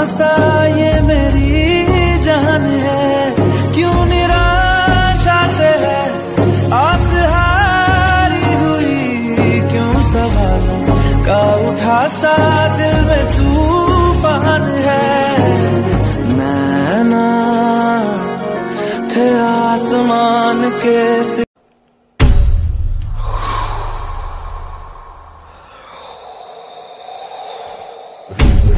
आसा ये मेरी जान है। क्यों निराशा से है? आस हारी हुई। क्यों सवालों का उठा सा दिल में तूफ़ान है? नैना, थे आसमान के Thank you.